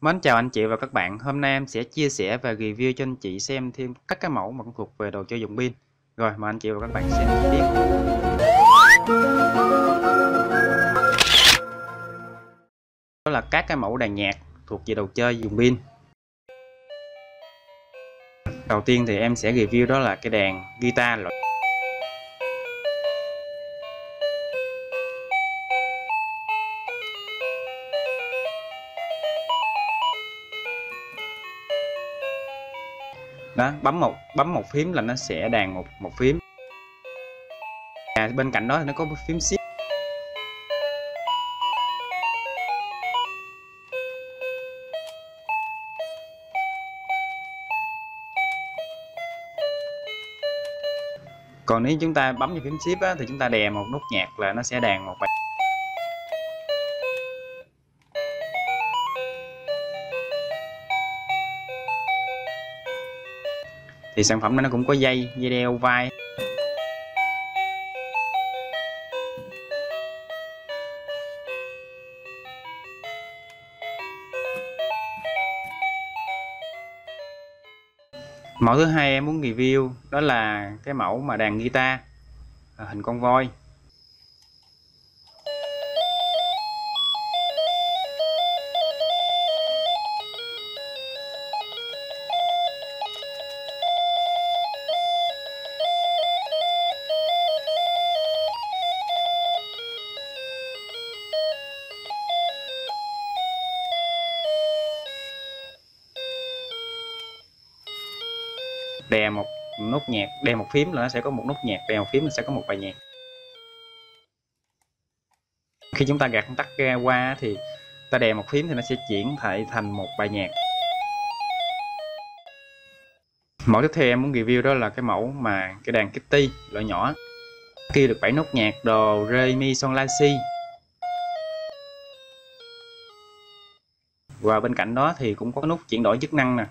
Mến chào anh chị và các bạn. Hôm nay em sẽ chia sẻ và review cho anh chị xem thêm các cái mẫu mà cũng thuộc về đồ chơi dùng pin. Rồi, mời anh chị và các bạn xem chi tiết. Đó là các cái mẫu đàn nhạc thuộc về đồ chơi dùng pin. Đầu tiên thì em sẽ review đó là cái đàn guitar loại đó bấm một bấm một phím là nó sẽ đàn một một phím. À, bên cạnh đó thì nó có phím shift. Còn nếu chúng ta bấm vào phím shift á, thì chúng ta đè một nút nhạc là nó sẽ đàn một bài. Thì sản phẩm này nó cũng có dây dây đeo vai. Mẫu thứ hai em muốn review đó là cái mẫu mà đàn guitar à, hình con voi. Đè một nút nhạc, đè một phím là nó sẽ có một nút nhạc, đè một phím là sẽ có một bài nhạc. Khi chúng ta gạt công tắc ra qua thì ta đè một phím thì nó sẽ chuyển thể thành một bài nhạc. Mẫu tiếp theo em muốn review đó là cái mẫu mà cái đàn Kitty, loại nhỏ, kia được 7 nút nhạc đồ re, mi son la, si. Và bên cạnh đó thì cũng có nút chuyển đổi chức năng nè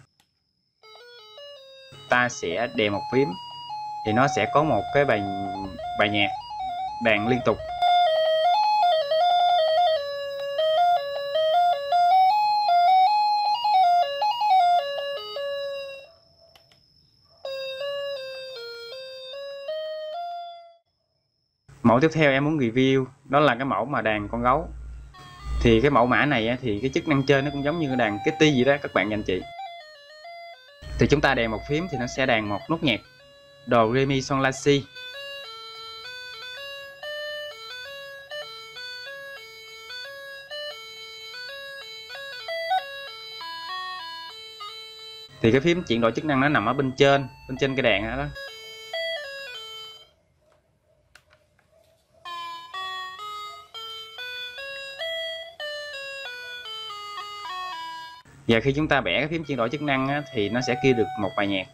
ta sẽ đè một phím, thì nó sẽ có một cái bài bài nhạc đàn liên tục. Mẫu tiếp theo em muốn review, đó là cái mẫu mà đàn con gấu. Thì cái mẫu mã này thì cái chức năng chơi nó cũng giống như đàn Kitty gì đó, các bạn anh chị thì chúng ta đàn một phím thì nó sẽ đàn một nốt nhạc. Đồ re mi son la si. Thì cái phím chuyển đổi chức năng nó nằm ở bên trên bên trên cái đàn đó. Và khi chúng ta bẻ cái phím chuyển đổi chức năng á, thì nó sẽ kia được một bài nhạc.